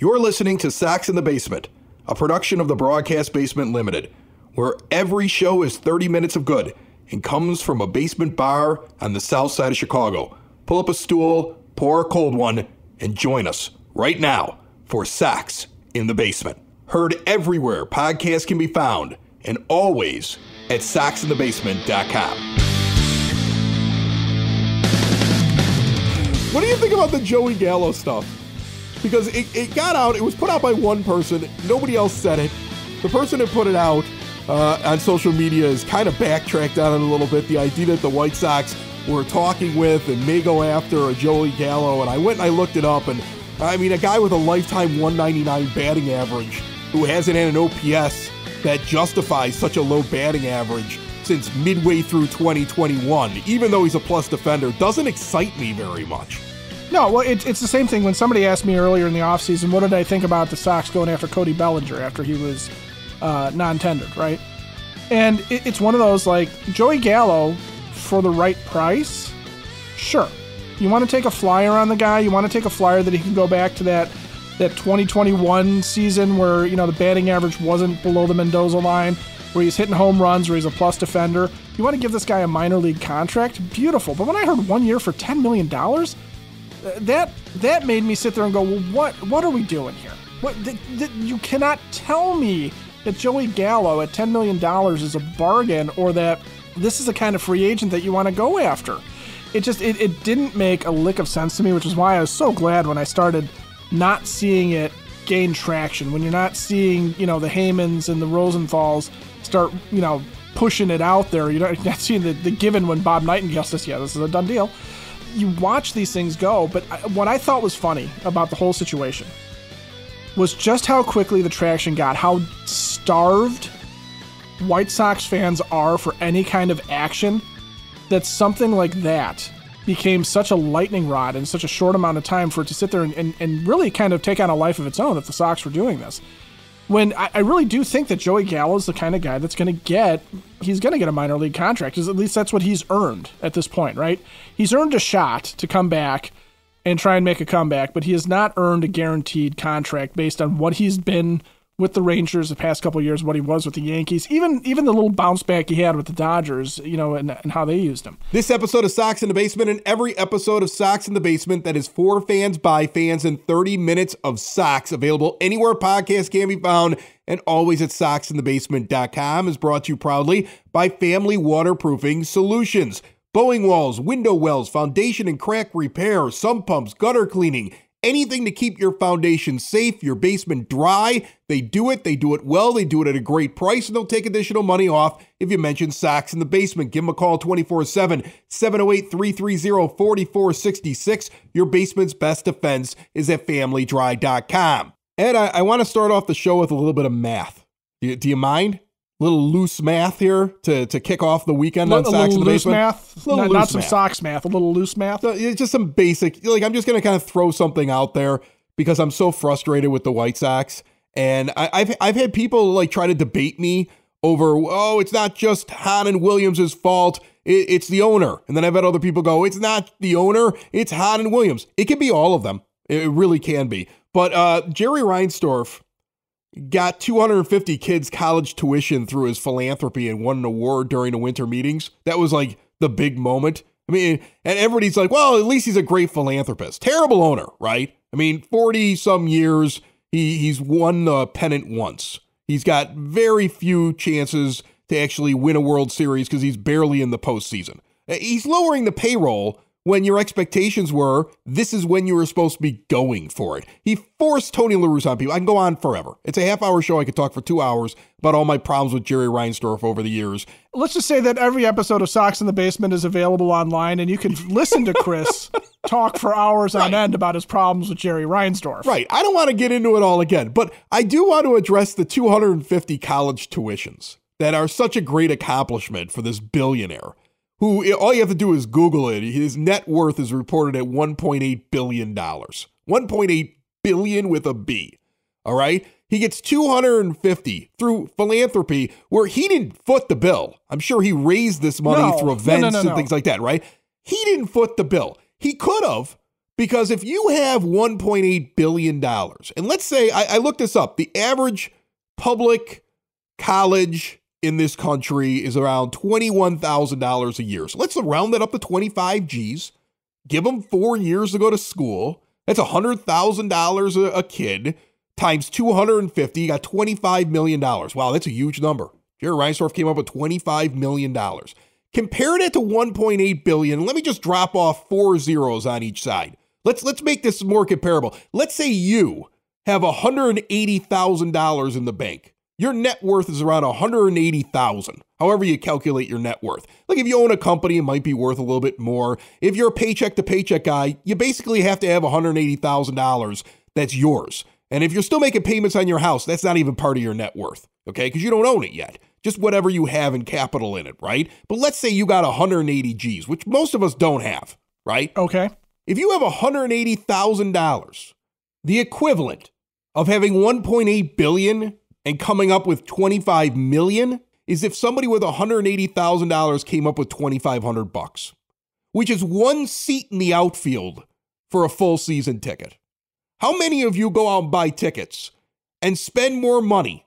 You're listening to Sox in the Basement, a production of the Broadcast Basement Limited, where every show is 30 minutes of good and comes from a basement bar on the south side of Chicago. Pull up a stool, pour a cold one, and join us right now for Sox in the Basement. Heard everywhere podcasts can be found and always at soxinthebasement.com. What do you think about the Joey Gallo stuff? Because it, it got out, it was put out by one person, nobody else said it. The person that put it out uh, on social media has kind of backtracked on it a little bit. The idea that the White Sox were talking with and may go after a Joey Gallo, and I went and I looked it up, and I mean, a guy with a lifetime 199 batting average who hasn't had an OPS that justifies such a low batting average since midway through 2021, even though he's a plus defender, doesn't excite me very much. No, well, it, it's the same thing. When somebody asked me earlier in the offseason, what did I think about the Sox going after Cody Bellinger after he was uh, non tendered, right? And it, it's one of those like Joey Gallo for the right price, sure. You want to take a flyer on the guy. You want to take a flyer that he can go back to that that 2021 season where you know the batting average wasn't below the Mendoza line, where he's hitting home runs, where he's a plus defender. You want to give this guy a minor league contract? Beautiful. But when I heard one year for 10 million dollars, that that made me sit there and go, well, what what are we doing here? What th- th- you cannot tell me that Joey Gallo at 10 million dollars is a bargain, or that this is the kind of free agent that you want to go after. It just it, it didn't make a lick of sense to me, which is why I was so glad when I started not seeing it gain traction. When you're not seeing, you know, the Heymans and the Rosenthal's start, you know, pushing it out there. You're not, seeing the, the given when Bob Nightingale says, yeah, this is a done deal. You watch these things go, but what I thought was funny about the whole situation was just how quickly the traction got, how starved White Sox fans are for any kind of action, that something like that became such a lightning rod in such a short amount of time for it to sit there and, and, and really kind of take on a life of its own that the Sox were doing this. When I, I really do think that Joey Gallo is the kind of guy that's going to get, he's going to get a minor league contract. Is at least that's what he's earned at this point, right? He's earned a shot to come back and try and make a comeback, but he has not earned a guaranteed contract based on what he's been with the Rangers the past couple years, what he was with the Yankees, even even the little bounce back he had with the Dodgers, you know, and, and how they used him. This episode of Sox in the Basement and every episode of Sox in the Basement that is for fans by fans in 30 minutes of Sox available anywhere podcasts can be found and always at soxinthebasement.com is brought to you proudly by Family Waterproofing Solutions. Bowing walls, window wells, foundation and crack repair, sump pumps, gutter cleaning, anything to keep your foundation safe, your basement dry. They do it. They do it well. They do it at a great price, and they'll take additional money off if you mention Sox in the Basement. Give them a call 24 7, 708 330 4466. Your basement's best defense is at familydry.com. Ed, I, I want to start off the show with a little bit of math. Do you, do you mind? Little loose math here to, to kick off the weekend on Sox in the loose Basement. math, not, loose not some math. Sox math, a little loose math. So, it's just some basic. Like I'm just gonna kind of throw something out there because I'm so frustrated with the White Sox, and I, I've I've had people like try to debate me over. Oh, it's not just Hahn and Williams' fault. It, it's the owner, and then I've had other people go, it's not the owner. It's Hahn and Williams. It can be all of them. It really can be. But uh, Jerry Reinsdorf got 250 kids college tuition through his philanthropy and won an award during the winter meetings. That was like the big moment. I mean, and everybody's like, well, at least he's a great philanthropist. Terrible owner, right? I mean, 40 some years, he, he's won the pennant once. He's got very few chances to actually win a World Series because he's barely in the postseason. Uh, he's lowering the payroll when your expectations were this is when you were supposed to be going for it. He forced Tony La Russa on people. I can go on forever. It's a half hour show. I could talk for two hours about all my problems with Jerry Reinsdorf over the years. Let's just say that every episode of Sox in the Basement is available online, and you can listen to Chris talk for hours on end about his problems with Jerry Reinsdorf. Right. I don't want to get into it all again, but I do want to address the 250 college tuitions that are such a great accomplishment for this billionaire. Who all you have to do is Google it. His net worth is reported at 1.8 billion dollars. 1.8 billion with a B. All right. He gets 250 through philanthropy where he didn't foot the bill. I'm sure he raised this money No. through No, no, events no, and things like that, right? He didn't foot the bill. He could have Because if you have $1.8 billion, and let's say, I, I looked this up, the average public college in this country is around $21,000 a year. So let's round that up to 25 G's. Give them four years to go to school. That's $100,000 a kid times 250. You got $25 million. Wow, that's a huge number. Jerry Reinsdorf came up with $25 million. Compare that to 1.8 billion. Let me just drop off four zeros on each side. Let's let's make this more comparable. Let's say you have $180,000 in the bank. Your net worth is around 180,000. However you calculate your net worth. Like if you own a company, it might be worth a little bit more. If you're a paycheck to paycheck guy, you basically have to have $180,000 that's yours. And if you're still making payments on your house, that's not even part of your net worth, okay? Because you don't own it yet. Just whatever you have in capital in it, right? But let's say you got 180 G's, which most of us don't have, right? Okay. If you have $180,000, the equivalent of having 1.8 billion and coming up with 25 million is if somebody with $180,000 came up with 2500 bucks, which is one seat in the outfield for a full season ticket. How many of you go out and buy tickets and spend more money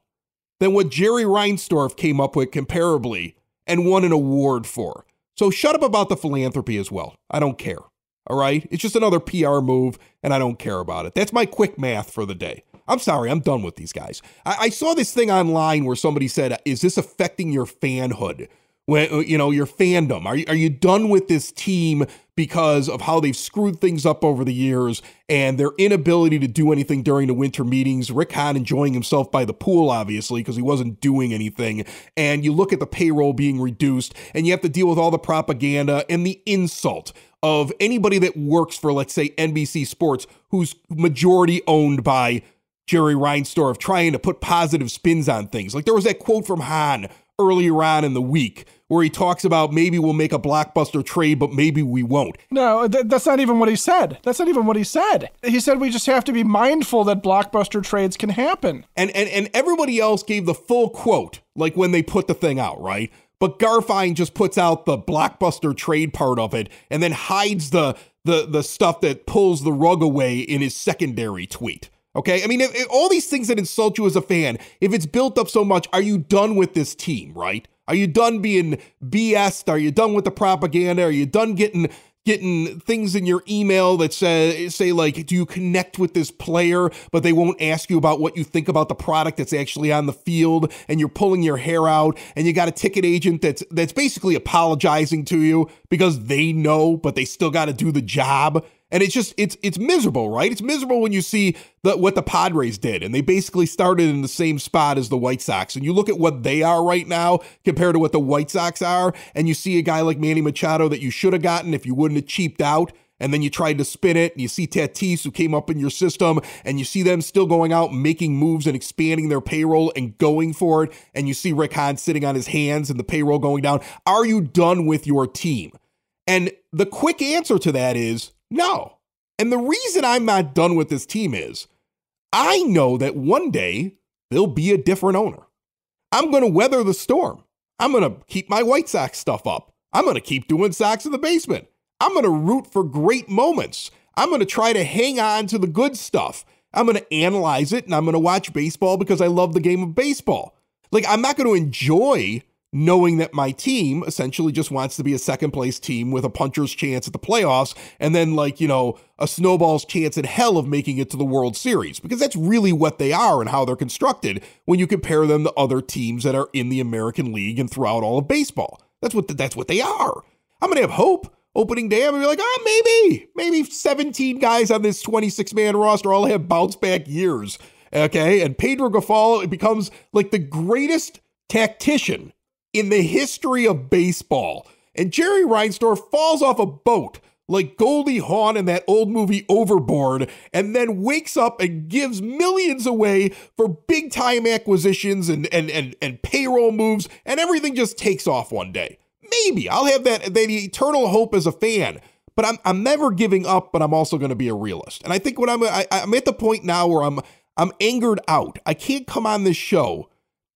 than what Jerry Reinsdorf came up with comparably and won an award for? So shut up about the philanthropy as well. I don't care. All right? It's just another PR move, and I don't care about it. That's my quick math for the day. I'm sorry, I'm done with these guys. I, I saw this thing online where somebody said, Is this affecting your fanhood? when uh, you know your fandom are you, are you done with this team because of how they've screwed things up over the years and their inability to do anything during the winter meetings rick hahn enjoying himself by the pool obviously because he wasn't doing anything and you look at the payroll being reduced and you have to deal with all the propaganda and the insult of anybody that works for let's say nbc sports who's majority owned by jerry reinsdorf trying to put positive spins on things like there was that quote from hahn earlier on in the week where he talks about maybe we'll make a blockbuster trade, but maybe we won't. No, th- that's not even what he said. That's not even what he said. He said we just have to be mindful that blockbuster trades can happen. And and and everybody else gave the full quote, like when they put the thing out, right? But Garfien just puts out the blockbuster trade part of it and then hides the the the stuff that pulls the rug away in his secondary tweet. Okay. I mean, if, if all these things that insult you as a fan, if it's built up so much, are you done with this team, right? Are you done being BS'd? Are you done with the propaganda? Are you done getting getting things in your email that say say like do you connect with this player but they won't ask you about what you think about the product that's actually on the field and you're pulling your hair out and you got a ticket agent that's that's basically apologizing to you because they know but they still got to do the job and it's just it's it's miserable, right? It's miserable when you see the, what the Padres did, and they basically started in the same spot as the White Sox. And you look at what they are right now compared to what the White Sox are, and you see a guy like Manny Machado that you should have gotten if you wouldn't have cheaped out and then you tried to spin it, and you see Tatis who came up in your system, and you see them still going out making moves and expanding their payroll and going for it, and you see Rick Hahn sitting on his hands and the payroll going down. Are you done with your team? And the quick answer to that is no. And the reason I'm not done with this team is I know that one day there'll be a different owner. I'm going to weather the storm. I'm going to keep my White Sox stuff up. I'm going to keep doing Sox in the basement. I'm going to root for great moments. I'm going to try to hang on to the good stuff. I'm going to analyze it and I'm going to watch baseball because I love the game of baseball. Like, I'm not going to enjoy knowing that my team essentially just wants to be a second place team with a puncher's chance at the playoffs and then like, you know, a snowball's chance in hell of making it to the World Series because that's really what they are and how they're constructed when you compare them to other teams that are in the American League and throughout all of baseball. That's what the, that's what they are. I'm going to have hope opening day. I'm going to be like, "Oh, maybe, maybe 17 guys on this 26 man roster all have bounce back years." Okay? And Pedro Grifol becomes like the greatest tactician in the history of baseball. And Jerry Reinsdorf falls off a boat like Goldie Hawn in that old movie Overboard, and then wakes up and gives millions away for big time acquisitions and, and, and, and payroll moves, and everything just takes off one day. Maybe I'll have that, that eternal hope as a fan. But I'm, I'm never giving up, but I'm also going to be a realist. And I think when I'm I, I'm at the point now where I'm I'm angered out. I can't come on this show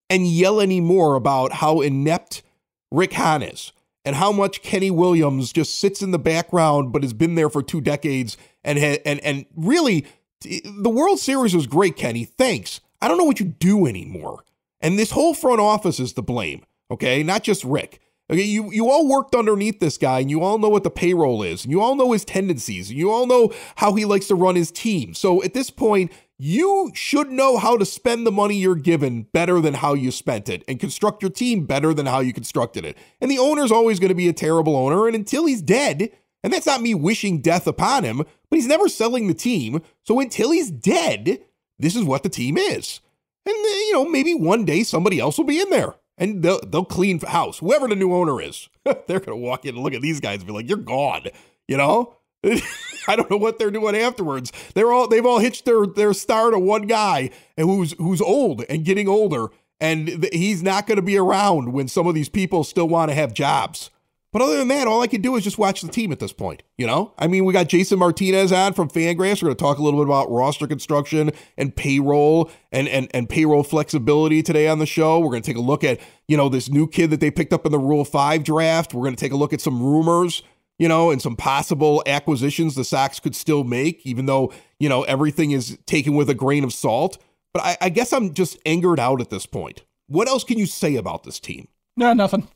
and yell anymore about how inept Rick Hahn is and how much Kenny Williams just sits in the background but has been there for two decades and and and really the World Series was great, Kenny. Thanks. I don't know what you do anymore. And this whole front office is to blame, okay? Not just Rick. Okay, you, you all worked underneath this guy and you all know what the payroll is. And you all know his tendencies. And you all know how he likes to run his team. So at this point, you should know how to spend the money you're given better than how you spent it and construct your team better than how you constructed it. And the owner's always going to be a terrible owner. And until he's dead, and that's not me wishing death upon him, but he's never selling the team. So until he's dead, this is what the team is. And, uh, you know, maybe one day somebody else will be in there and they'll, they'll clean house. Whoever the new owner is, they're going to walk in and look at these guys and be like, you're gone, you know? I don't know what they're doing afterwards. They're all they've all hitched their their star to one guy who's who's old and getting older, and he's not going to be around when some of these people still want to have jobs. But other than that, all I can do is just watch the team at this point. You know, I mean, we got Jason Martinez on from Fangraphs. We're going to talk a little bit about roster construction and payroll and and and payroll flexibility today on the show. We're going to take a look at you know this new kid that they picked up in the Rule Five draft. We're going to take a look at some rumors, you know, and some possible acquisitions the Sox could still make, even though you know everything is taken with a grain of salt. But I, I guess I'm just angered out at this point. What else can you say about this team? No, nothing.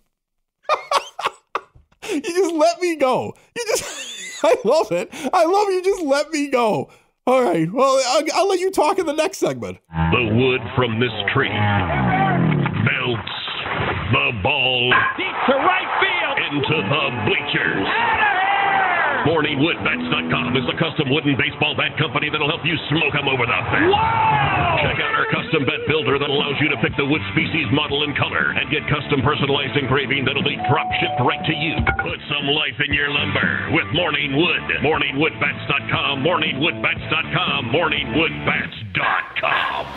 You just let me go. You just, I love it. I love you. Just let me go. All right. Well, I'll, I'll let you talk in the next segment. The wood from this tree melts the ball deep to right field into the bleachers. MorningWoodBats.com is the custom wooden baseball bat company that'll help you smoke them over the fence. Whoa! Check out our custom bat builder that allows you to pick the wood species, model, and color, and get custom personalized engraving that'll be drop shipped right to you. Put some life in your lumber with Morning Wood. MorningWoodBats.com, MorningWoodBats.com, MorningWoodBats.com.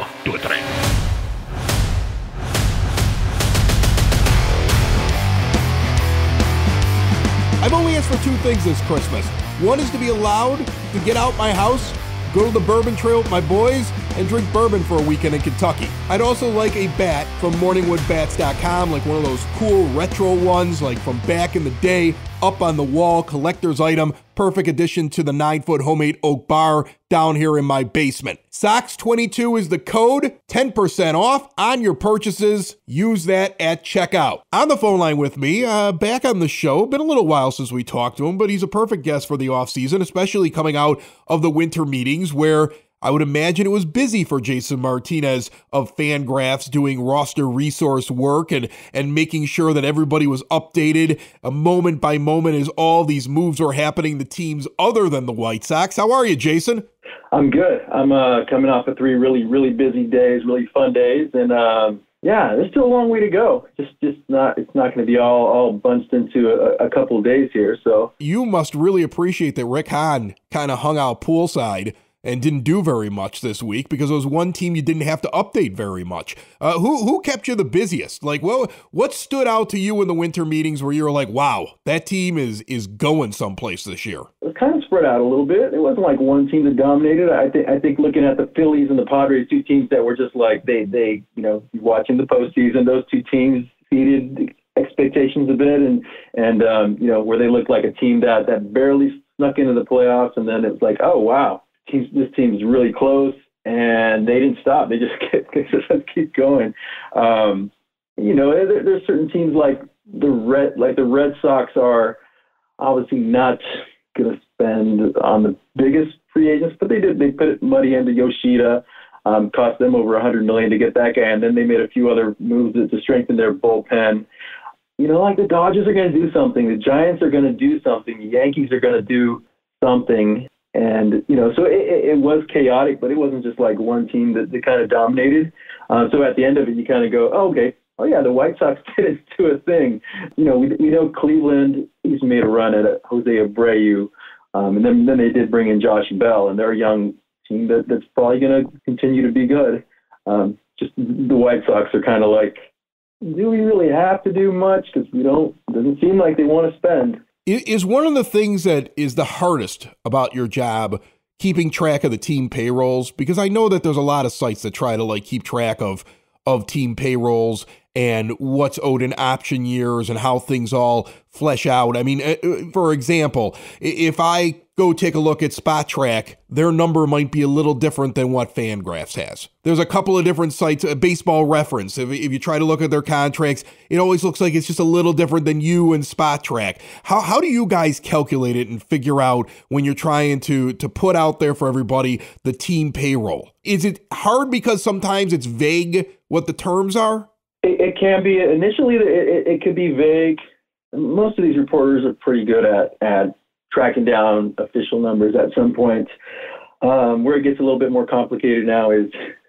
I've only asked for two things this Christmas. One is to be allowed to get out my house, go to the bourbon trail with my boys, and drink bourbon for a weekend in Kentucky. I'd also like a bat from morningwoodbats.com, like one of those cool retro ones, like from back in the day, up on the wall, collector's item, perfect addition to the nine foot homemade oak bar down here in my basement. SOX22 is the code, 10% off on your purchases. Use that at checkout. On the phone line with me, uh, back on the show, been a little while since we talked to him, but he's a perfect guest for the off season, especially coming out of the winter meetings where I would imagine it was busy for Jason Martinez of Fangraphs doing roster resource work and, and making sure that everybody was updated a moment by moment as all these moves were happening to teams other than the White Sox. How are you, Jason? I'm good. I'm uh, coming off of three really, really busy days, really fun days, and um, yeah, there's still a long way to go. Just, just not. It's not going to be all all bunched into a, a couple of days here. So you must really appreciate that Rick Hahn kind of hung out poolside and didn't do very much this week because it was one team you didn't have to update very much. Uh, who who kept you the busiest? Like, well, what stood out to you in the winter meetings where you were like, "Wow, that team is is going someplace this year"? It was kind of spread out a little bit. It wasn't like one team that dominated. I think I think looking at the Phillies and the Padres, two teams that were just like they they you know watching the postseason, those two teams exceeded expectations a bit, and and um, you know where they looked like a team that that barely snuck into the playoffs, and then it was like, oh wow teams, this team's really close, and they didn't stop. They just kept, just keep going. Um, you know, there, there's certain teams like the Red, like the Red Sox are obviously not going to spend on the biggest free agents, but they did. They put money into Yoshida. Um, cost them over a hundred million to get that guy, and then they made a few other moves to strengthen their bullpen. You know, like the Dodgers are going to do something, the Giants are going to do something, the Yankees are going to do something, and you know, so it, it was chaotic, but it wasn't just like one team that, that kind of dominated. Uh, so at the end of it, you kind of go, oh, okay, oh yeah, the White Sox did do a thing. You know, we, we know Cleveland he's made a run at Jose Abreu, um, and then then they did bring in Josh Bell, and they're a young team that, that's probably going to continue to be good. Um, just the White Sox are kind of like, do we really have to do much? Because we don't. Doesn't seem like they want to spend is one of the things that is the hardest about your job keeping track of the team payrolls? Because I know that there's a lot of sites that try to like keep track of of team payrolls and what's owed in option years and how things all flesh out. I mean, uh, uh, for example, if I go take a look at Spotrac, their number might be a little different than what Fangraphs has. There's a couple of different sites, baseball reference. If, if you try to look at their contracts, it always looks like it's just a little different than you and Spotrac. How, how do you guys calculate it and figure out when you're trying to, to put out there for everybody the team payroll? Is it hard because sometimes it's vague what the terms are? It, it can be. Initially, it, it could be vague. Most of these reporters are pretty good at, at tracking down official numbers at some point. Um, where it gets a little bit more complicated now is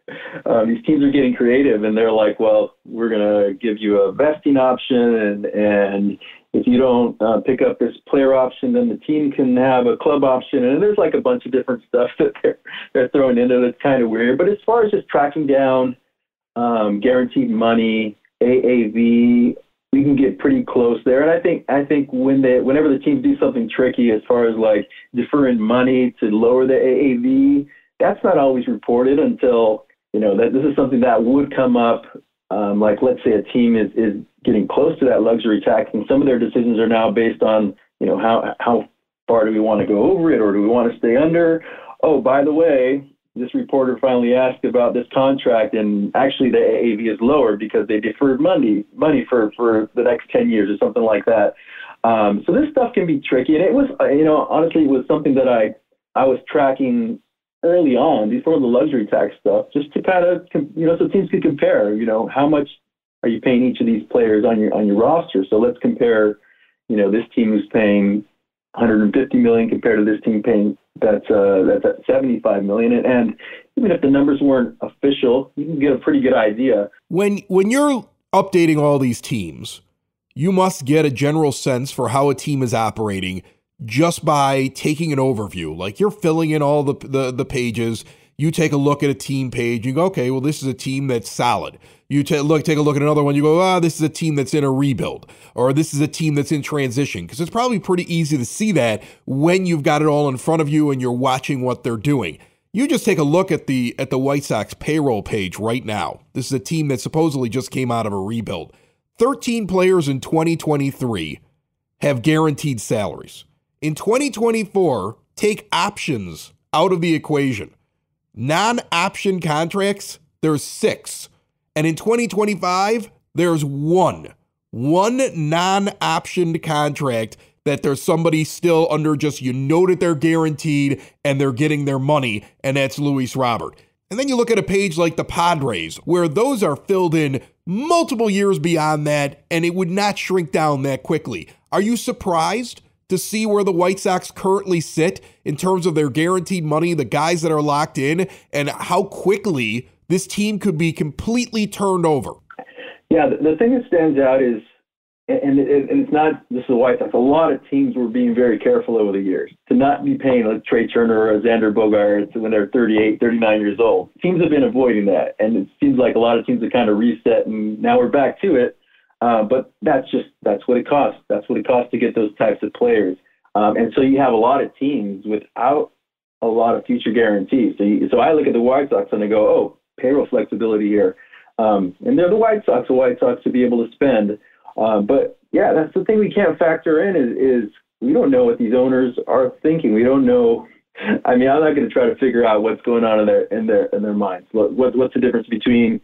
um, these teams are getting creative and they're like, well, we're going to give you a vesting option and, and if you don't uh, pick up this player option, then the team can have a club option. And there's like a bunch of different stuff that they're, they're throwing into that's kind of weird. But as far as just tracking down um, guaranteed money, AAV, we can get pretty close there. And I think I think when they whenever the teams do something tricky as far as like deferring money to lower the AAV, that's not always reported until you know that this is something that would come up. Um, like let's say a team is is getting close to that luxury tax, and some of their decisions are now based on you know how how far do we want to go over it or do we want to stay under? Oh, by the way, this reporter finally asked about this contract, and actually the AAV is lower because they deferred money money for for the next ten years or something like that. Um, so this stuff can be tricky, and it was you know honestly it was something that I I was tracking early on before the luxury tax stuff, just to kind of you know so teams could compare. You know how much are you paying each of these players on your on your roster? So let's compare. You know this team who's paying 150 million compared to this team paying that's uh, that's at 75 million. And, and even if the numbers weren't official, you can get a pretty good idea. When when you're updating all these teams, you must get a general sense for how a team is operating just by taking an overview. Like you're filling in all the the, the pages. You take a look at a team page. You go, okay, well, this is a team that's solid. You take look, take a look at another one. You go, ah, this is a team that's in a rebuild, or this is a team that's in transition. Because it's probably pretty easy to see that when you've got it all in front of you and you're watching what they're doing. You just take a look at the at the White Sox payroll page right now. This is a team that supposedly just came out of a rebuild. 13 players in 2023 have guaranteed salaries. In 2024, take options out of the equation. Non-option contracts, there's 6. And in 2025, there's one, one non optioned contract that there's somebody still under just you know that they're guaranteed and they're getting their money, and that's Luis Robert. And then you look at a page like the Padres, where those are filled in multiple years beyond that, and it would not shrink down that quickly. Are you surprised to see where the White Sox currently sit in terms of their guaranteed money, the guys that are locked in, and how quickly this team could be completely turned over. Yeah, the, thing that stands out is, and, it, and it's not this is the White Sox. A lot of teams were being very careful over the years to not be paying like Trea Turner or Xander Bogaerts when they're 38, 39 years old. Teams have been avoiding that, and it seems like a lot of teams have kind of reset, and now we're back to it. Uh, but that's just that's what it costs. That's what it costs to get those types of players. Um, and so you have a lot of teams without a lot of future guarantees. So, you, so I look at the White Sox and I go, oh, payroll flexibility here. Um, and they're the White Sox, the White Sox to be able to spend. Uh, but yeah, that's the thing we can't factor in is, is we don't know what these owners are thinking. We don't know. I mean, I'm not going to try to figure out what's going on in their in their in their minds. What, what what's the difference between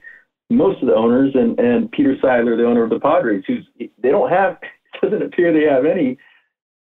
most of the owners and and Peter Seidler, the owner of the Padres, who's they don't have doesn't appear they have any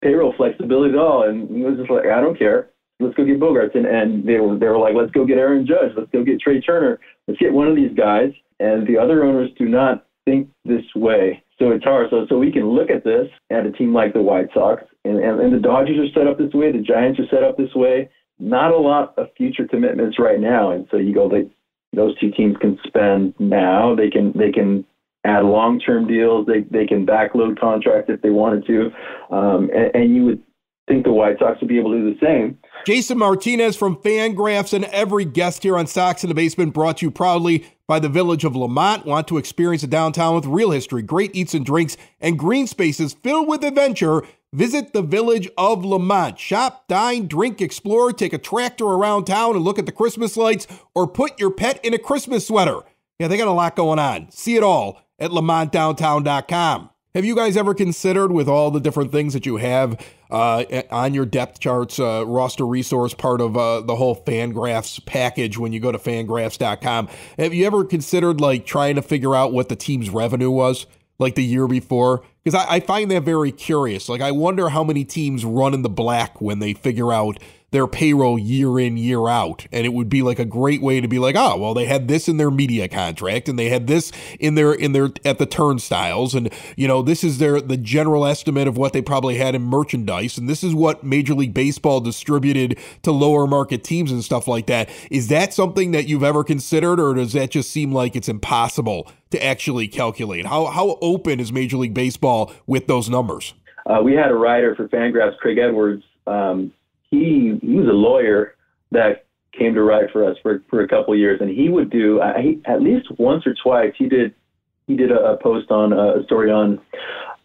payroll flexibility at all. And it was just like, I don't care let's go get Bogaerts. And, and they were they were like, let's go get Aaron Judge. Let's go get Trea Turner. Let's get one of these guys. And the other owners do not think this way. So it's hard. So so we can look at this at a team like the White Sox, and, and, and the Dodgers are set up this way. The Giants are set up this way. Not a lot of future commitments right now. And so you go, they, those two teams can spend now. They can they can add long-term deals. They they can backload contracts if they wanted to, um, and, and you would think the White Sox would be able to do the same. Jason Martinez from Fangraphs and every guest here on Sox in the Basement brought to you proudly by the Village of Lemont. Want to experience a downtown with real history, great eats and drinks, and green spaces filled with adventure? Visit the Village of Lemont. Shop, dine, drink, explore, take a tractor around town and look at the Christmas lights, or put your pet in a Christmas sweater. Yeah, they got a lot going on. See it all at lemontdowntown.com. Have you guys ever considered, with all the different things that you have uh, on your depth charts, uh, roster resource part of uh, the whole Fangraphs package when you go to fangraphs.com, have you ever considered like trying to figure out what the team's revenue was like the year before? Because I, I find that very curious. Like, I wonder how many teams run in the black when they figure out their payroll year in year out. And it would be like a great way to be like oh well they had this in their media contract and they had this in their in their at the turnstiles. And you know this is their the general estimate of what they probably had in merchandise. And this is what major league baseball distributed to lower market teams and stuff like that. Is that something that you've ever considered or does that just seem like it's impossible to actually calculate? How how open is major league baseball with those numbers? Uh, we had a writer for fangraphs craig edwards um, he he was a lawyer that came to write for us for for a couple years, and he would do I, at least once or twice. He did he did a, a post on a story on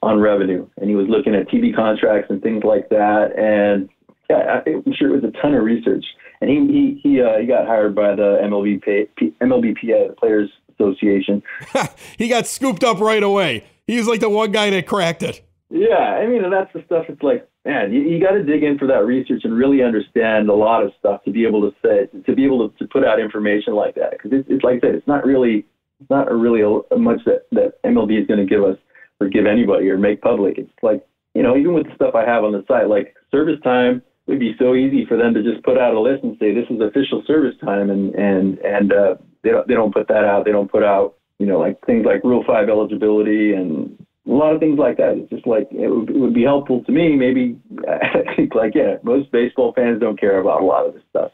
on revenue, and he was looking at TV contracts and things like that. And yeah, I'm sure it was a ton of research. And he he he, uh, he got hired by the MLB MLBPA, the Players Association. he got scooped up right away. He's like the one guy that cracked it. Yeah, I mean, and that's the stuff. It's like man, you, you got to dig in for that research and really understand a lot of stuff to be able to say to be able to, to put out information like that because it's, it's like I said, it's not really it's not really a, much that that MLB is going to give us or give anybody or make public. It's like you know even with the stuff I have on the site, like service time. It would be so easy for them to just put out a list and say this is official service time, and and and uh, they don't they don't put that out. They don't put out you know like things like Rule Five eligibility and a lot of things like that. It's just like it would, it would be helpful to me. Maybe I think like yeah, most baseball fans don't care about a lot of this stuff,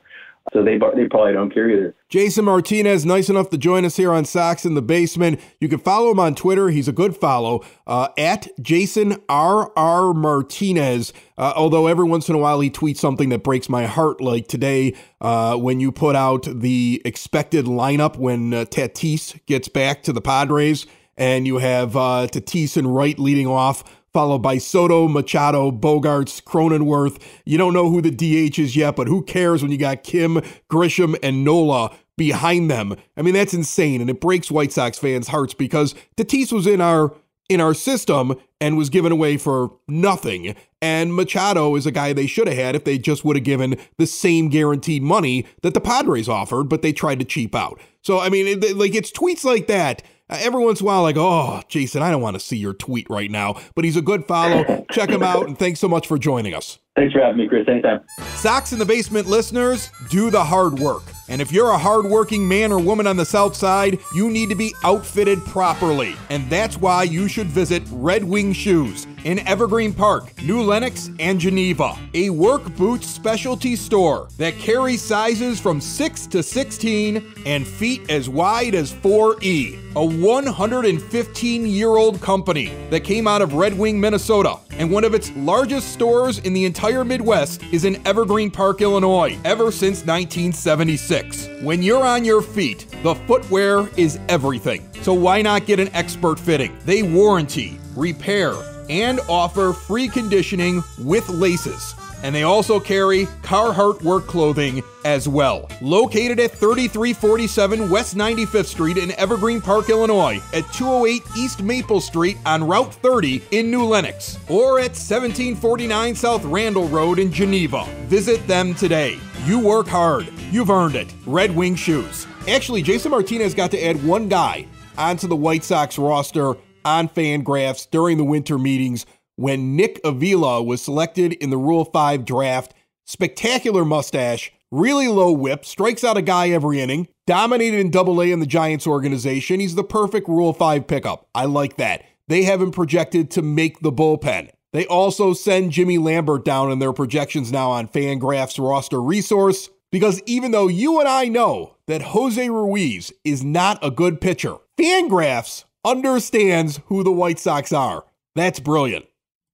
so they they probably don't care either. Jason Martinez, nice enough to join us here on Sox in the Basement. You can follow him on Twitter. He's a good follow uh, at Jason R R Martinez. Uh, although every once in a while he tweets something that breaks my heart, like today uh, when you put out the expected lineup when uh, Tatis gets back to the Padres and you have uh, Tatis and Wright leading off, followed by Soto, Machado, Bogaerts, Cronenworth. You don't know who the DH is yet, but who cares when you got Kim, Grisham, and Nola behind them? I mean, that's insane, and it breaks White Sox fans' hearts because Tatis was in our in our system and was given away for nothing. And Machado is a guy they should have had if they just would have given the same guaranteed money that the Padres offered, but they tried to cheap out. So I mean, it, like it's tweets like that Uh, every once in a while, like, oh, Jason, I don't want to see your tweet right now, but he's a good follow. Check him out, and thanks so much for joining us. Thanks for having me, Chris. Anytime. Sox in the Basement listeners, do the hard work. And if you're a hardworking man or woman on the South Side, you need to be outfitted properly. And that's why you should visit Red Wing Shoes in Evergreen Park, New Lenox, and Geneva. A work boots specialty store that carries sizes from 6 to 16 and feet as wide as 4E. A 115 year old company that came out of Red Wing, Minnesota. And one of its largest stores in the entire Midwest is in Evergreen Park, Illinois, ever since 1976. When you're on your feet, the footwear is everything. So why not get an expert fitting? They warranty, repair, and offer free conditioning with laces. And they also carry Carhartt work clothing as well. Located at 3347 West 95th Street in Evergreen Park, Illinois, at 208 East Maple Street on Route 30 in New Lenox, or at 1749 South Randall Road in Geneva. Visit them today. You work hard. You've earned it. Red Wing Shoes. Actually, Jason Martinez got to add one guy onto the White Sox roster on Fangraphs during the winter meetings when Nick Avila was selected in the Rule 5 draft. Spectacular mustache, really low whip, strikes out a guy every inning, dominated in double A in the Giants organization. He's the perfect Rule 5 pickup. I like that. They have him projected to make the bullpen. They also send Jimmy Lambert down in their projections now on Fangraphs roster resource because even though you and I know that Jose Ruiz is not a good pitcher, Fangraphs understands who the White Sox are. That's brilliant.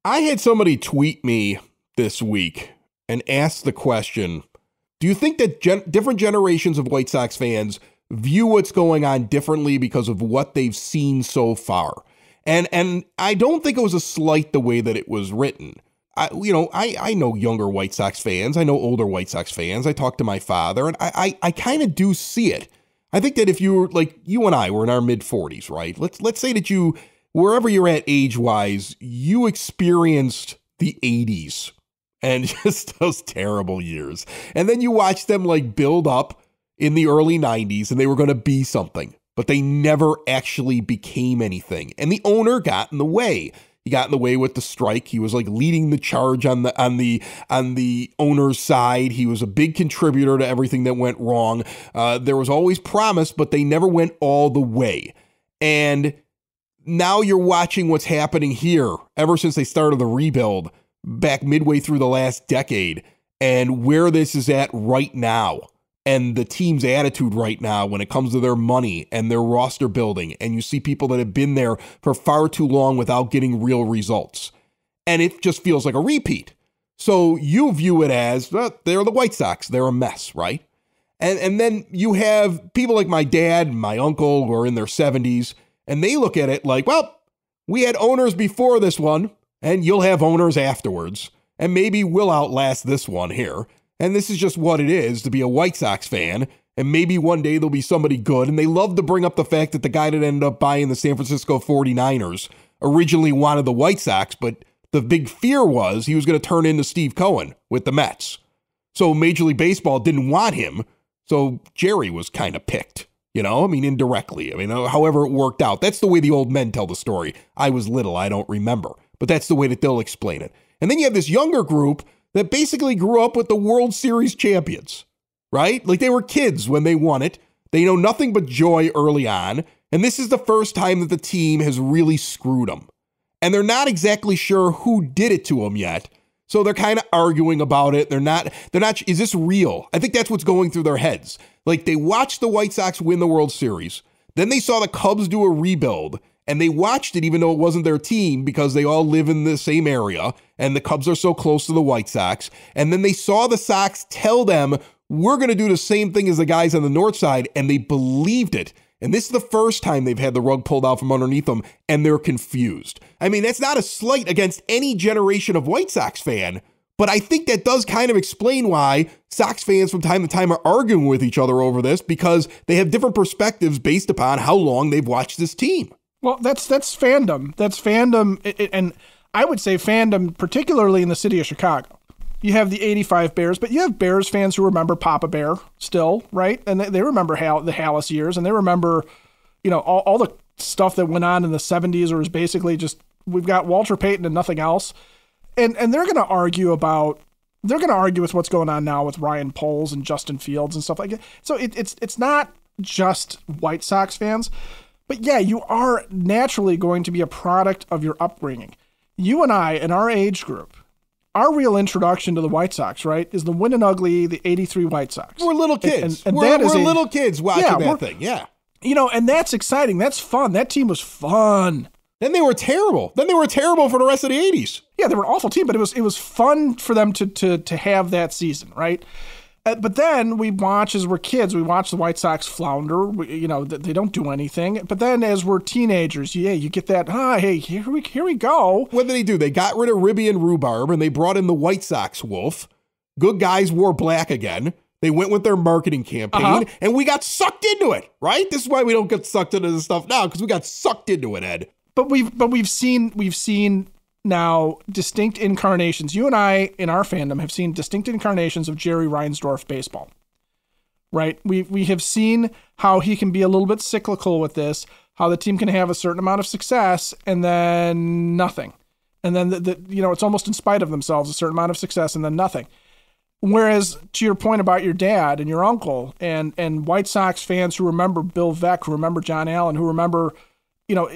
I had somebody tweet me this week and ask the question Do you think that gen- different generations of White Sox fans view what's going on differently because of what they've seen so far? And and I don't think it was a slight the way that it was written. I, you know, I, I know younger White Sox fans. I know older White Sox fans. I talk to my father, and I, I, I kind of do see it. I think that if you were like you and I were in our mid 40s, right? Let's let's say that you wherever you're at age wise, you experienced the 80s and just those terrible years. And then you watch them like build up in the early 90s and they were going to be something, but they never actually became anything. And the owner got in the way. He got in the way with the strike. He was like leading the charge on the on the on the owner's side. He was a big contributor to everything that went wrong. Uh, there was always promise, but they never went all the way. And now you're watching what's happening here ever since they started the rebuild back midway through the last decade and where this is at right now and the team's attitude right now when it comes to their money and their roster building. And you see people that have been there for far too long without getting real results. And it just feels like a repeat. So you view it as well, they're the White Sox. They're a mess, right? And, and then you have people like my dad my uncle who are in their 70s, and they look at it like, well, we had owners before this one, and you'll have owners afterwards. And maybe we'll outlast this one here. And this is just what it is to be a White Sox fan. And maybe one day there'll be somebody good. And they love to bring up the fact that the guy that ended up buying the San Francisco 49ers originally wanted the White Sox, but the big fear was he was going to turn into Steve Cohen with the Mets. So Major League Baseball didn't want him. So Jerry was kind of picked, you know, I mean, indirectly. I mean, however it worked out. That's the way the old men tell the story. I was little, I don't remember, but that's the way that they'll explain it. And then you have this younger group that basically grew up with the World Series champions, right? Like they were kids when they won it. They know nothing but joy early on. And this is the first time that the team has really screwed them. And they're not exactly sure who did it to them yet. So they're kind of arguing about it. They're not, they're not, is this real? I think that's what's going through their heads. Like they watched the White Sox win the World Series. Then they saw the Cubs do a rebuild and they watched it even though it wasn't their team because they all live in the same area and the Cubs are so close to the White Sox. And then they saw the Sox tell them, we're going to do the same thing as the guys on the north side, and they believed it. And this is the first time they've had the rug pulled out from underneath them, and they're confused. I mean, that's not a slight against any generation of White Sox fan, but I think that does kind of explain why Sox fans from time to time are arguing with each other over this because they have different perspectives based upon how long they've watched this team. Well, that's that's fandom. That's fandom, and I would say fandom, particularly in the city of Chicago. You have the '85 Bears, but you have Bears fans who remember Papa Bear still, right? And they, they remember Hal, the Halas years, and they remember, you know, all, all the stuff that went on in the '70s, or was basically just we've got Walter Payton and nothing else, and and they're going to argue about they're going to argue with what's going on now with Ryan Poles and Justin Fields and stuff like that. So it, it's it's not just White Sox fans. But yeah, you are naturally going to be a product of your upbringing. You and I, in our age group, our real introduction to the White Sox, right, is the win and ugly, the 83 White Sox. We're little kids. And, and, and we're, that is we're a, little kids watching yeah, that thing. Yeah. You know, and that's exciting. That's fun. That team was fun. Then they were terrible. Then they were terrible for the rest of the 80s. Yeah, they were an awful team, but it was it was fun for them to to to have that season, right? Uh, but then we watch as we're kids, we watch the White Sox flounder. We, you know, they don't do anything. But then as we're teenagers, yeah, you get that. Ah, hey, here we here we go. What did they do? They got rid of Ribbie and Roobarb, and they brought in the White Sox Wolf. Good guys wore black again. They went with their marketing campaign, uh-huh. and we got sucked into it. Right? This is why we don't get sucked into this stuff now because we got sucked into it, Ed. But we've but we've seen we've seen now distinct incarnations. You and I, in our fandom, have seen distinct incarnations of Jerry Reinsdorf baseball. Right? We we have seen how he can be a little bit cyclical with this, how the team can have a certain amount of success and then nothing. And then the, the you know, it's almost in spite of themselves, a certain amount of success and then nothing. Whereas to your point about your dad and your uncle and and White Sox fans who remember Bill Veeck, who remember John Allyn, who remember, you know,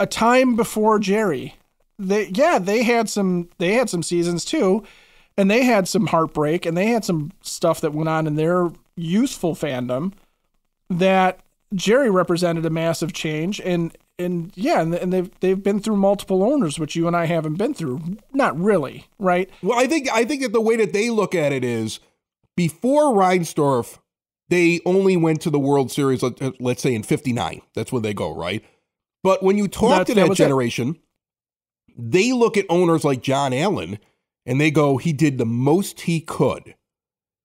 a time before Jerry, they yeah they had some they had some seasons too and they had some heartbreak and they had some stuff that went on in their youthful fandom that Jerry represented a massive change and and yeah and, and they've they've been through multiple owners which you and I haven't been through. Not really right? Well I think I think that the way that they look at it is before Reinsdorf they only went to the World Series let's say in 59 that's when they go right? But when you talk that, to that, that generation it they look at owners like John Allyn and they go, he did the most he could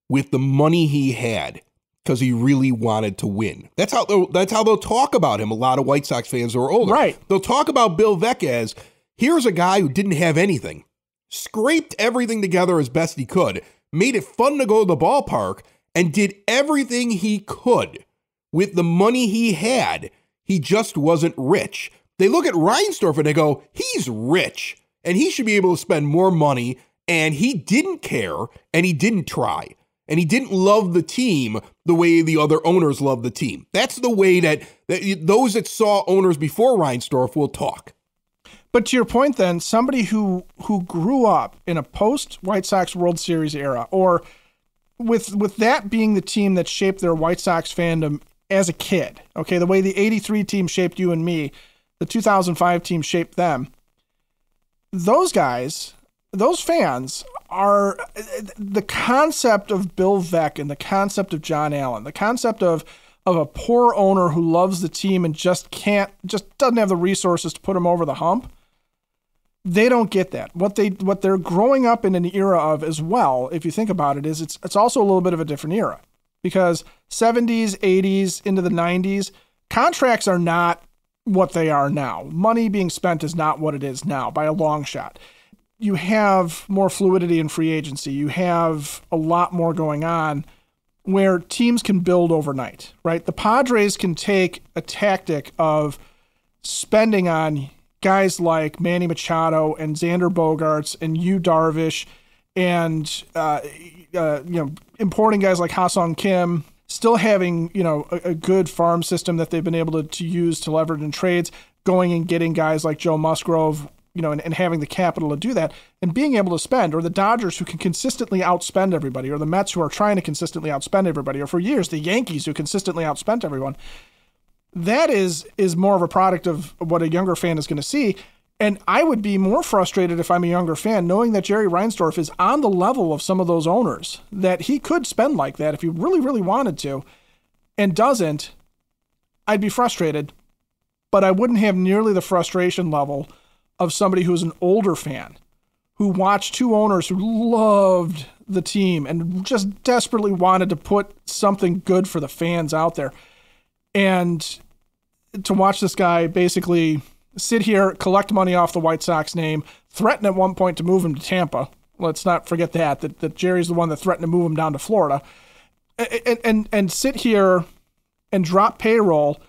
with the money he had because he really wanted to win. That's how they'll, that's how they'll talk about him. A lot of White Sox fans who are older, Right. They'll talk about Bill Veeck as here's a guy who didn't have anything, scraped everything together as best he could, made it fun to go to the ballpark, and did everything he could with the money he had. He just wasn't rich. They look at Reinsdorf and they go, he's rich and he should be able to spend more money. And he didn't care and he didn't try and he didn't love the team the way the other owners love the team. That's the way that, that those that saw owners before Reinsdorf will talk. But to your point, then somebody who who grew up in a post White Sox World Series era, or with with that being the team that shaped their White Sox fandom as a kid, okay, the way the '83 team shaped you and me, the 2005 team shaped them. Those guys, those fans are the concept of Bill Veeck and the concept of John Allyn, the concept of of a poor owner who loves the team and just can't, just doesn't have the resources to put him over the hump. They don't get that. What they what they're growing up in an era of as well, if you think about it, is it's it's also a little bit of a different era because 70s, 80s into the 90s, contracts are not what they are now. Money being spent is not what it is now by a long shot. You have more fluidity in free agency. You have a lot more going on where teams can build overnight, right? The Padres can take a tactic of spending on guys like Manny Machado and Xander Bogaerts and Yu Darvish and uh, uh, you know importing guys like Ha-Seong Kim, still having you know a, a, good farm system that they've been able to, to use to leverage in trades, going and getting guys like Joe Musgrove, you know, and, and having the capital to do that, and being able to spend, or the Dodgers who can consistently outspend everybody, or the Mets who are trying to consistently outspend everybody, or for years the Yankees who consistently outspent everyone. That is is more of a product of what a younger fan is going to see. And I would be more frustrated if I'm a younger fan knowing that Jerry Reinsdorf is on the level of some of those owners, that he could spend like that if he really, really wanted to and doesn't. I'd be frustrated, but I wouldn't have nearly the frustration level of somebody who's an older fan who watched two owners who loved the team and just desperately wanted to put something good for the fans out there. And to watch this guy basically sit here, collect money off the White Sox name, threaten at one point to move him to Tampa. Let's not forget that that, that Jerry's the one that threatened to move him down to Florida, and, and and sit here and drop payroll,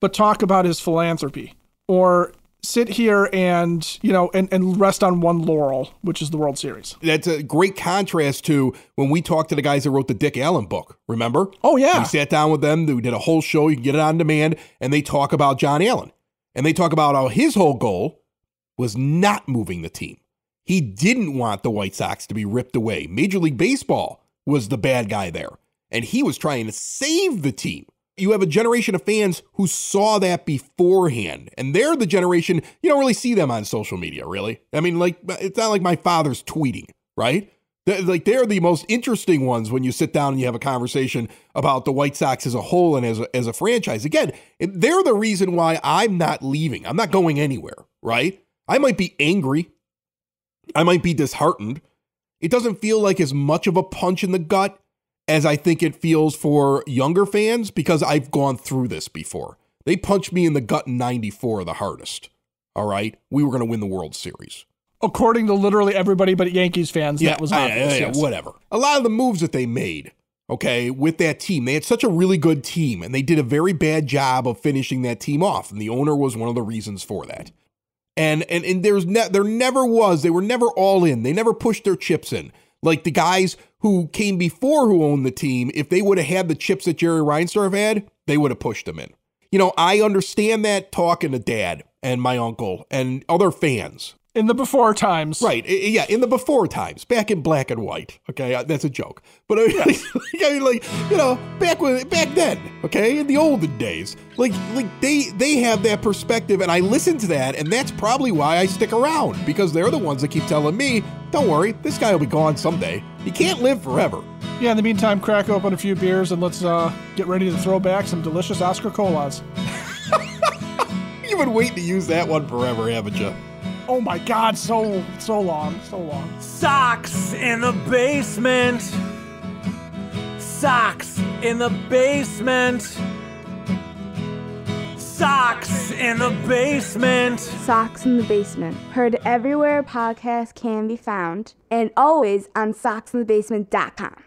but talk about his philanthropy, or sit here and you know and, and rest on one laurel, which is the World Series. That's a great contrast to when we talked to the guys that wrote the Dick Allen book. Remember? Oh yeah, we sat down with them. We did a whole show. You can get it on demand, and they talk about John Allyn. And they talk about how his whole goal was not moving the team. He didn't want the White Sox to be ripped away. Major League Baseball was the bad guy there, and he was trying to save the team. You have a generation of fans who saw that beforehand, and they're the generation you don't really see them on social media, really. I mean, like, it's not like my father's tweeting, right? Like they're the most interesting ones when you sit down and you have a conversation about the White Sox as a whole and as a, as a franchise. Again, they're the reason why I'm not leaving. I'm not going anywhere, right? I might be angry. I might be disheartened. It doesn't feel like as much of a punch in the gut as I think it feels for younger fans because I've gone through this before. They punched me in the gut in 94 the hardest. All right. We were going to win the World Series according to literally everybody but Yankees fans, yeah, that was oh, obvious. Yeah, yes. whatever. A lot of the moves that they made, okay, with that team, they had such a really good team, and they did a very bad job of finishing that team off, and the owner was one of the reasons for that. And and and there's ne- there never was. They were never all in. They never pushed their chips in. Like the guys who came before who owned the team, if they would have had the chips that Jerry Reinsdorf had, they would have pushed them in. You know, I understand that talking to dad and my uncle and other fans in the before times. Right. Yeah, in the before times, back in black and white. Okay, uh, that's a joke. But I mean, like, you know, back when back then, okay, in the olden days, like like they they have that perspective and I listen to that and that's probably why I stick around because they're the ones that keep telling me, "Don't worry, this guy will be gone someday. He can't live forever." Yeah, in the meantime, crack open a few beers and let's uh, get ready to throw back some delicious Oscar Colas. You've been waiting to use that one forever, haven't you? Oh my god, so so long, so long. Sox in the basement. Sox in the basement. Sox in the basement. Sox in the Basement. Heard everywhere podcasts can be found and always on soxinthebasement.com.